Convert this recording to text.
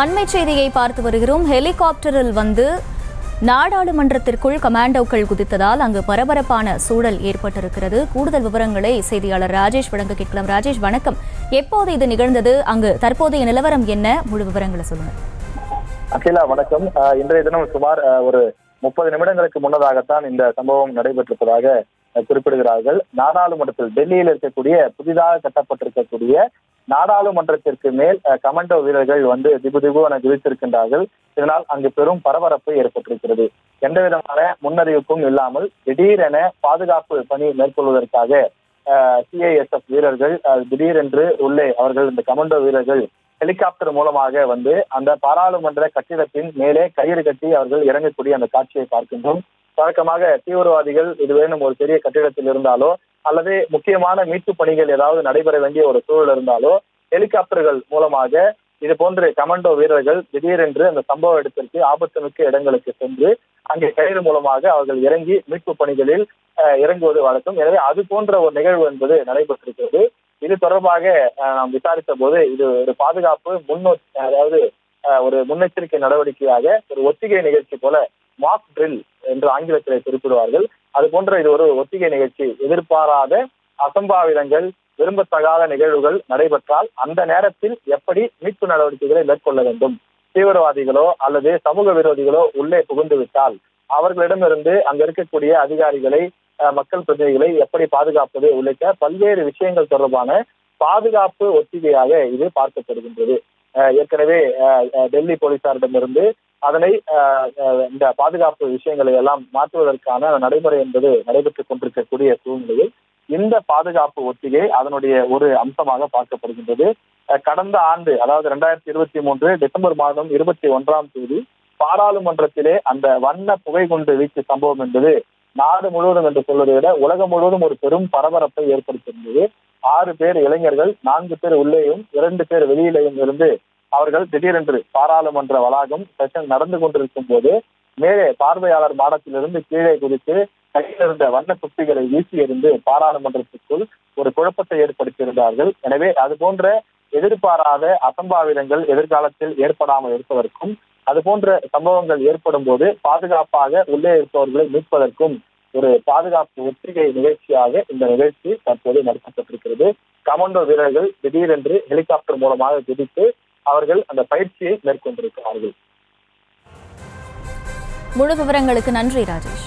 அண்மை செய்தியை பார்த்து வருகிறோம். ஹெலிகாப்டரில் வந்து நாடாளுமன்றத்திற்குள் கமாண்டோக்கள் குதித்ததால் அங்கு பரபரப்பான சூழல் ஏற்பட்டிருக்கிறது. கூடுதல் விவரங்களை செய்தியாளர் ராஜேஷ் வழங்க கேட்கலாம். ராஜேஷ் வணக்கம். எப்போது இது நிகழ்ந்தது? அங்கு தற்போதைய நிலவரம் என்ன? முழு விவரங்களை சொல்லுங்க. அகிலா வணக்கம். அஹ், இன்றைய தினம் சுமார் ஒரு முப்பது நிமிடங்களுக்கு முன்னதாகத்தான் இந்த சம்பவம் நடைபெற்றிருப்பதாக குறிப்பிடுகிறார்கள். நாடாளுமன்றத்தில் டெல்லியில் இருக்கக்கூடிய புதிதாக கட்டப்பட்டிருக்கக்கூடிய நாடாளுமன்றத்திற்கு மேல் அஹ், கமாண்டோ வீரர்கள் வந்து திபு திபு என குதித்திருக்கின்றார்கள் இதனால் அங்கு பெரும் பரபரப்பு ஏற்பட்டிருக்கிறது. எந்த விதமான முன்னறிவிப்பும் இல்லாமல் திடீரென பாதுகாப்பு பணி மேற்கொள்வதற்காக சிஐஎஸ்எஃப் வீரர்கள் திடீரென்று உள்ளே அவர்கள் இந்த கமாண்டோ வீரர்கள் ஹெலிகாப்டர் மூலமாக வந்து அந்த பாராளுமன்ற கட்டிடத்தின் மேலே கயிறு கட்டி அவர்கள் இறங்கக்கூடிய அந்த காட்சியை பார்க்கின்றோம். வழக்கமாக தீவிரவாதிகள் இது வேணும் ஒரு பெரிய கட்டிடத்தில் இருந்தாலோ அல்லது முக்கியமான மீட்பு பணிகள் ஏதாவது நடைபெற வேண்டிய ஒரு சூழல் இருந்தாலோ ஹெலிகாப்டர்கள் மூலமாக இது போன்ற கமாண்டோ வீரர்கள் திடீரென்று அந்த சம்பவ இடத்திற்கு ஆபத்துமிக்க இடங்களுக்கு சென்று அங்கே கயிறு மூலமாக அவர்கள் இறங்கி மீட்பு பணிகளில் இறங்குவது வழக்கம். எனவே அது போன்ற ஒரு நிகழ்வு என்பது நடைபெற்றிருக்கிறது. இது தொடர்பாக நாம் விசாரித்த போது இது ஒரு பாதுகாப்பு முன்னோ அதாவது ஒரு முன்னெச்சரிக்கை நடவடிக்கையாக ஒரு ஒத்திகை நிகழ்ச்சி போல மாக் ட்ரில் என்று ஆங்கிலத்தில் குறிப்பிடுவார்கள். அது போன்ற இது ஒரு ஒத்திகை நிகழ்ச்சி. எதிர்பாராத அசம்பாவிதங்கள் விரும்பத்தகாத நிகழ்வுகள் நடைபெற்றால் அந்த நேரத்தில் எப்படி மீட்பு நடவடிக்கைகளை மேற்கொள்ள வேண்டும்? தீவிரவாதிகளோ அல்லது சமூக விரோதிகளோ உள்ளே புகுந்துவிட்டால் அவர்களிடமிருந்து அங்க இருக்கக்கூடிய அதிகாரிகளை மக்கள் பிரதிநிதிகளை எப்படி பாதுகாப்பது உள்ளிட்ட பல்வேறு விஷயங்கள் தொடர்பான பாதுகாப்பு ஒத்திகையாக இது பார்க்கப்படுகின்றது. ஏற்கனவே டெல்லி போலீசாரிடமிருந்து அதனை இந்த பாதுகாப்பு விஷயங்களை எல்லாம் மாற்றுவதற்கான நடைமுறை என்பது நடைபெற்றுக் கொண்டிருக்கக்கூடிய சூழ்நிலையில் இந்த பாதுகாப்பு ஒத்திகை அதனுடைய ஒரு அம்சமாக பார்க்கப்படுகின்றது. கடந்த ஆண்டு அதாவது ரெண்டாயிரத்தி இருபத்தி மூன்று டிசம்பர் மாதம் இருபத்தி ஒன்றாம் தேதி பாராளுமன்றத்திலே அந்த வண்ண புகை குண்டு வீச்சு சம்பவம் என்பது நாடு முழுவதும் என்று சொல்வதை விட உலகம் முழுவதும் ஒரு பெரும் பரபரப்பை ஏற்படுத்தியிருந்தது. ஆறு பேர் இளைஞர்கள் நான்கு பேர் உள்ளேயும் இரண்டு பேர் வெளியிலேயும் இருந்து அவர்கள் திடீரென்று பாராளுமன்ற வளாகம் செஷன் நடந்து கொண்டிருக்கும் போது மேலே பார்வையாளர் மாடத்திலிருந்து கீழே குதித்து கையில் இருந்த வண்ண குப்பிகளை வீசி எறிந்து பாராளுமன்றத்திற்குள் ஒரு குழப்பத்தை ஏற்படுத்தியிருந்தார்கள். எனவே அது போன்ற எதிர்பாராத அசம்பாவிதங்கள் எதிர்காலத்தில் ஏற்படாமல் இருப்பதற்கும் அது போன்ற சம்பவங்கள் ஏற்படும் போது பாதுகாப்பாக உள்ளே இருப்பவர்களை மீட்பதற்கும் ஒரு பாதுகாப்பு ஒத்திகை நிகழ்ச்சியாக இந்த நிகழ்ச்சி தற்போது நடத்தப்பட்டிருக்கிறது. கமாண்டோ வீரர்கள் திடீரென்று ஹெலிகாப்டர் மூலமாக குதித்து அவர்கள் அந்த பயிற்சியை மேற்கொண்டிருக்கிறார்கள். முழு விவரங்களுக்கு நன்றி ராஜேஷ்.